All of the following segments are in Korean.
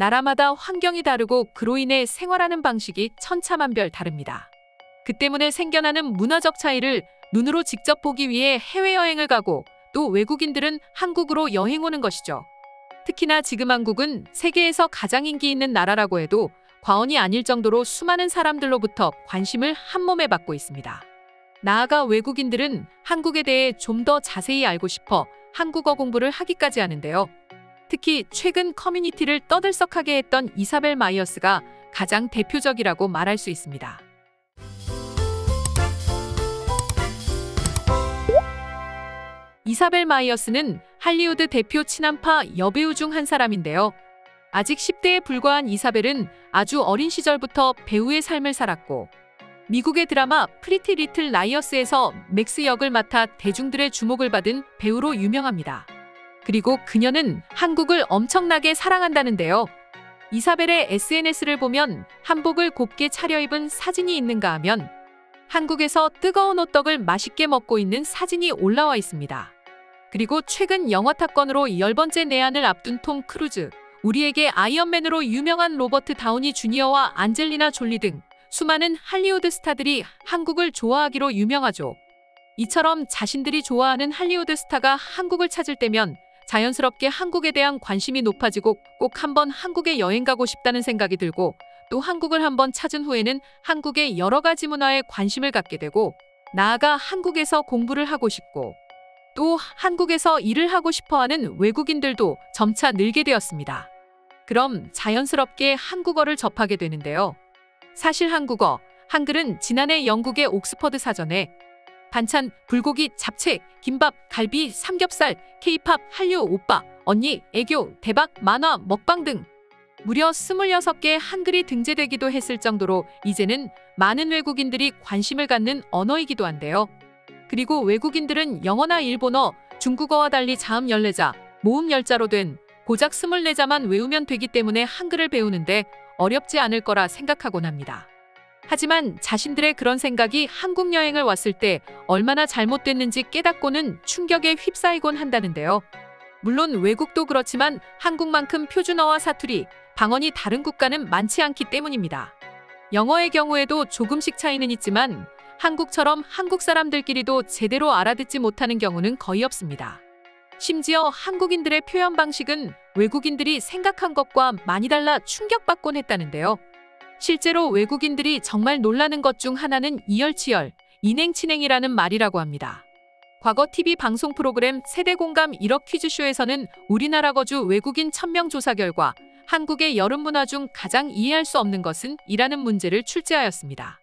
나라마다 환경이 다르고 그로 인해 생활하는 방식이 천차만별 다릅니다. 그 때문에 생겨나는 문화적 차이를 눈으로 직접 보기 위해 해외여행을 가고 또 외국인들은 한국으로 여행 오는 것이죠. 특히나 지금 한국은 세계에서 가장 인기 있는 나라라고 해도 과언이 아닐 정도로 수많은 사람들로부터 관심을 한몸에 받고 있습니다. 나아가 외국인들은 한국에 대해 좀 더 자세히 알고 싶어 한국어 공부를 하기까지 하는데요. 특히 최근 커뮤니티를 떠들썩하게 했던 이사벨 마이어스가 가장 대표적이라고 말할 수 있습니다. 이사벨 마이어스는 할리우드 대표 친한파 여배우 중 한 사람인데요. 아직 10대에 불과한 이사벨은 아주 어린 시절부터 배우의 삶을 살았고 미국의 드라마 프리티 리틀 라이어스에서 맥스 역을 맡아 대중들의 주목을 받은 배우로 유명합니다. 그리고 그녀는 한국을 엄청나게 사랑한다는데요. 이사벨의 SNS를 보면 한복을 곱게 차려입은 사진이 있는가 하면 한국에서 뜨거운 호떡을 맛있게 먹고 있는 사진이 올라와 있습니다. 그리고 최근 영화 탑건으로 열 번째 내한을 앞둔 톰 크루즈, 우리에게 아이언맨으로 유명한 로버트 다우니 주니어와 안젤리나 졸리 등 수많은 할리우드 스타들이 한국을 좋아하기로 유명하죠. 이처럼 자신들이 좋아하는 할리우드 스타가 한국을 찾을 때면 자연스럽게 한국에 대한 관심이 높아지고 꼭 한번 한국에 여행 가고 싶다는 생각이 들고 또 한국을 한번 찾은 후에는 한국의 여러 가지 문화에 관심을 갖게 되고 나아가 한국에서 공부를 하고 싶고 또 한국에서 일을 하고 싶어 하는 외국인들도 점차 늘게 되었습니다. 그럼 자연스럽게 한국어를 접하게 되는데요. 사실 한국어, 한글은 지난해 영국의 옥스퍼드 사전에 반찬, 불고기, 잡채, 김밥, 갈비, 삼겹살, 케이팝, 한류, 오빠, 언니, 애교, 대박, 만화, 먹방 등 무려 26개 한글이 등재되기도 했을 정도로 이제는 많은 외국인들이 관심을 갖는 언어이기도 한데요. 그리고 외국인들은 영어나 일본어, 중국어와 달리 자음 14자, 모음 10자로 된 고작 24자만 외우면 되기 때문에 한글을 배우는데 어렵지 않을 거라 생각하곤 합니다. 하지만 자신들의 그런 생각이 한국 여행을 왔을 때 얼마나 잘못됐는지 깨닫고는 충격에 휩싸이곤 한다는데요. 물론 외국도 그렇지만 한국만큼 표준어와 사투리, 방언이 다른 국가는 많지 않기 때문입니다. 영어의 경우에도 조금씩 차이는 있지만 한국처럼 한국 사람들끼리도 제대로 알아듣지 못하는 경우는 거의 없습니다. 심지어 한국인들의 표현 방식은 외국인들이 생각한 것과 많이 달라 충격받곤 했다는데요. 실제로 외국인들이 정말 놀라는 것 중 하나는 이열치열, 인행치냉이라는 말이라고 합니다. 과거 TV 방송 프로그램 세대공감 1억 퀴즈쇼에서는 우리나라 거주 외국인 1000명 조사 결과 한국의 여름 문화 중 가장 이해할 수 없는 것은 이라는 문제를 출제하였습니다.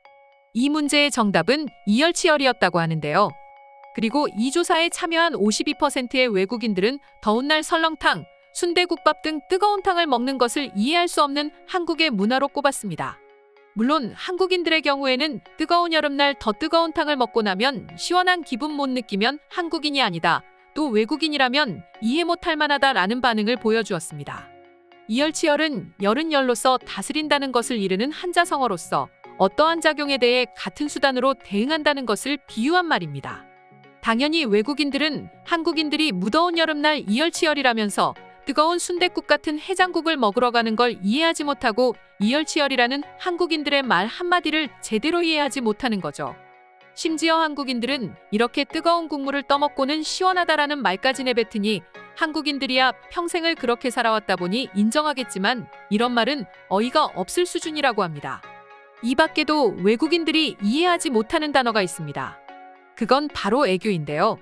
이 문제의 정답은 이열치열이었다고 하는데요. 그리고 이 조사에 참여한 52%의 외국인들은 더운 날 설렁탕, 순대국밥 등 뜨거운 탕을 먹는 것을 이해할 수 없는 한국의 문화로 꼽았습니다. 물론 한국인들의 경우에는 뜨거운 여름날 더 뜨거운 탕을 먹고 나면 시원한 기분 못 느끼면 한국인이 아니다. 또 외국인이라면 이해 못할 만하다라는 반응을 보여주었습니다. 이열치열은 열은열로서 다스린다는 것을 이르는 한자성어로서 어떠한 작용에 대해 같은 수단으로 대응한다는 것을 비유한 말입니다. 당연히 외국인들은 한국인들이 무더운 여름날 이열치열이라면서 뜨거운 순댓국 같은 해장국을 먹으러 가는 걸 이해하지 못하고 이열치열이라는 한국인들의 말 한마디를 제대로 이해하지 못하는 거죠. 심지어 한국인들은 이렇게 뜨거운 국물을 떠먹고는 시원하다라는 말까지 내뱉으니 한국인들이야 평생을 그렇게 살아왔다 보니 인정하겠지만 이런 말은 어이가 없을 수준이라고 합니다. 이 밖에도 외국인들이 이해하지 못하는 단어가 있습니다. 그건 바로 애교인데요.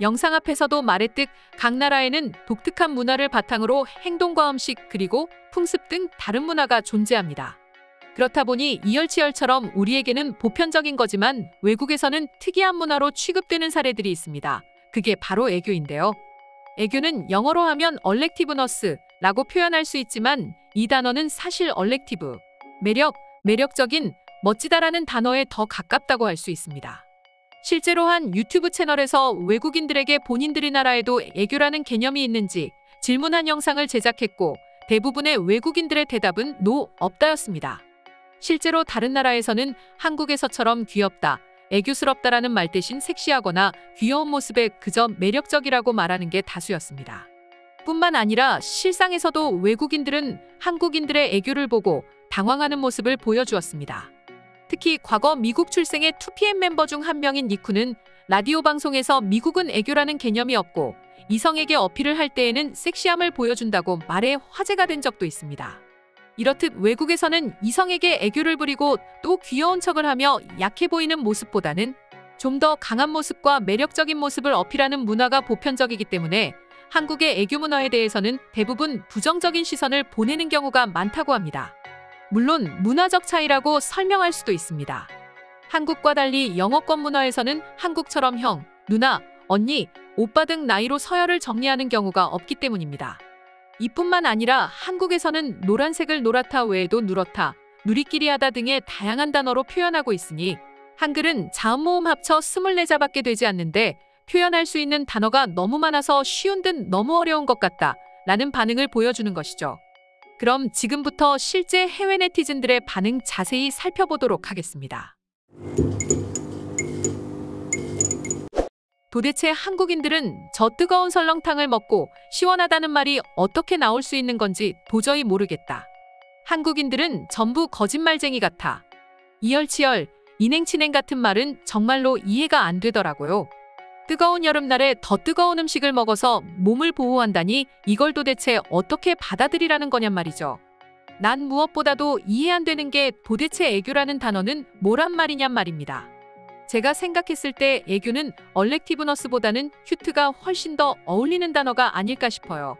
영상 앞에서도 말했듯 각 나라에는 독특한 문화를 바탕으로 행동과 음식 그리고 풍습 등 다른 문화가 존재합니다. 그렇다 보니 이열치열처럼 우리에게는 보편적인 거지만 외국에서는 특이한 문화로 취급되는 사례들이 있습니다. 그게 바로 애교인데요. 애교는 영어로 하면 얼렉티브너스라고 표현할 수 있지만 이 단어는 사실 얼렉티브, 매력, 매력적인, 멋지다라는 단어에 더 가깝다고 할 수 있습니다. 실제로 한 유튜브 채널에서 외국인들에게 본인들의 나라에도 애교라는 개념이 있는지 질문한 영상을 제작했고 대부분의 외국인들의 대답은 no, 없다였습니다. 실제로 다른 나라에서는 한국에서처럼 귀엽다, 애교스럽다라는 말 대신 섹시하거나 귀여운 모습에 그저 매력적이라고 말하는 게 다수였습니다. 뿐만 아니라 실상에서도 외국인들은 한국인들의 애교를 보고 당황하는 모습을 보여주었습니다. 특히 과거 미국 출생의 2PM 멤버 중 한 명인 니쿠는 라디오 방송에서 미국은 애교라는 개념이 없고 이성에게 어필을 할 때에는 섹시함을 보여준다고 말해 화제가 된 적도 있습니다. 이렇듯 외국에서는 이성에게 애교를 부리고 또 귀여운 척을 하며 약해 보이는 모습보다는 좀 더 강한 모습과 매력적인 모습을 어필하는 문화가 보편적이기 때문에 한국의 애교 문화에 대해서는 대부분 부정적인 시선을 보내는 경우가 많다고 합니다. 물론 문화적 차이라고 설명할 수도 있습니다. 한국과 달리 영어권 문화에서는 한국처럼 형, 누나, 언니, 오빠 등 나이로 서열을 정리하는 경우가 없기 때문입니다. 이뿐만 아니라 한국에서는 노란색을 노랗다 외에도 누렇다, 누리끼리 하다 등의 다양한 단어로 표현하고 있으니 한글은 자음 모음 합쳐 24자밖에 되지 않는데 표현할 수 있는 단어가 너무 많아서 쉬운 듯 너무 어려운 것 같다 라는 반응을 보여주는 것이죠. 그럼 지금부터 실제 해외 네티즌들의 반응 자세히 살펴보도록 하겠습니다. 도대체 한국인들은 저 뜨거운 설렁탕을 먹고 시원하다는 말이 어떻게 나올 수 있는 건지 도저히 모르겠다. 한국인들은 전부 거짓말쟁이 같아. 이열치열, 인행치냉 같은 말은 정말로 이해가 안 되더라고요. 뜨거운 여름날에 더 뜨거운 음식을 먹어서 몸을 보호한다니 이걸 도대체 어떻게 받아들이라는 거냔 말이죠. 난 무엇보다도 이해 안 되는 게 도대체 애교라는 단어는 뭐란 말이냔 말입니다. 제가 생각했을 때 애교는 얼렉티브너스보다는 큐트가 훨씬 더 어울리는 단어가 아닐까 싶어요.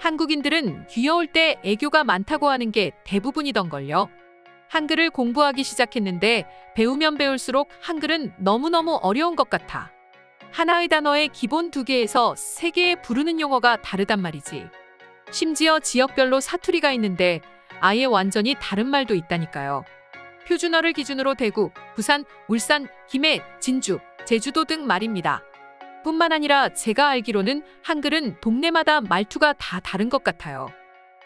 한국인들은 귀여울 때 애교가 많다고 하는 게 대부분이던걸요. 한글을 공부하기 시작했는데 배우면 배울수록 한글은 너무너무 어려운 것 같아. 하나의 단어의 기본 두 개에서 세 개의 부르는 용어가 다르단 말이지. 심지어 지역별로 사투리가 있는데 아예 완전히 다른 말도 있다니까요. 표준어를 기준으로 대구, 부산, 울산, 김해, 진주, 제주도 등 말입니다. 뿐만 아니라 제가 알기로는 한글은 동네마다 말투가 다 다른 것 같아요.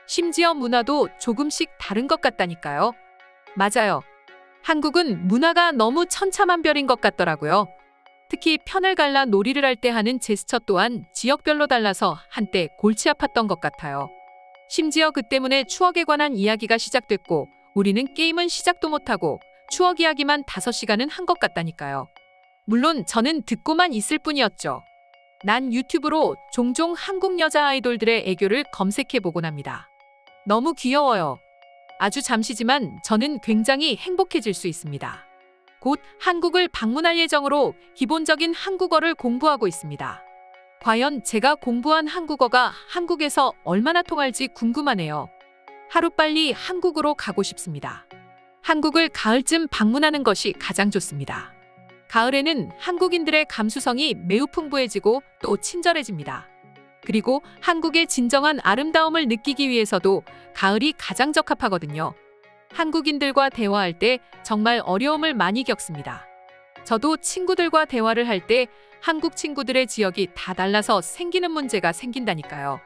심지어 문화도 조금씩 다른 것 같다니까요. 맞아요. 한국은 문화가 너무 천차만별인 것 같더라고요. 특히 편을 갈라 놀이를 할 때 하는 제스처 또한 지역별로 달라서 한때 골치 아팠던 것 같아요. 심지어 그 때문에 추억에 관한 이야기가 시작됐고 우리는 게임은 시작도 못하고 추억 이야기만 5시간은 한 것 같다니까요. 물론 저는 듣고만 있을 뿐이었죠. 난 유튜브로 종종 한국 여자 아이돌들의 애교를 검색해 보곤 합니다. 너무 귀여워요. 아주 잠시지만 저는 굉장히 행복해질 수 있습니다. 곧 한국을 방문할 예정으로 기본적인 한국어를 공부하고 있습니다. 과연 제가 공부한 한국어가 한국에서 얼마나 통할지 궁금하네요. 하루빨리 한국으로 가고 싶습니다. 한국을 가을쯤 방문하는 것이 가장 좋습니다. 가을에는 한국인들의 감수성이 매우 풍부해지고 또 친절해집니다. 그리고 한국의 진정한 아름다움을 느끼기 위해서도 가을이 가장 적합하거든요. 한국인들과 대화할 때 정말 어려움을 많이 겪습니다. 저도 친구들과 대화를 할 때 한국 친구들의 지역이 다 달라서 생기는 문제가 생긴다니까요.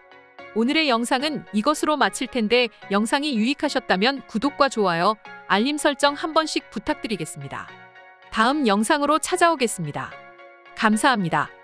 오늘의 영상은 이것으로 마칠 텐데 영상이 유익하셨다면 구독과 좋아요, 알림 설정 한 번씩 부탁드리겠습니다. 다음 영상으로 찾아오겠습니다. 감사합니다.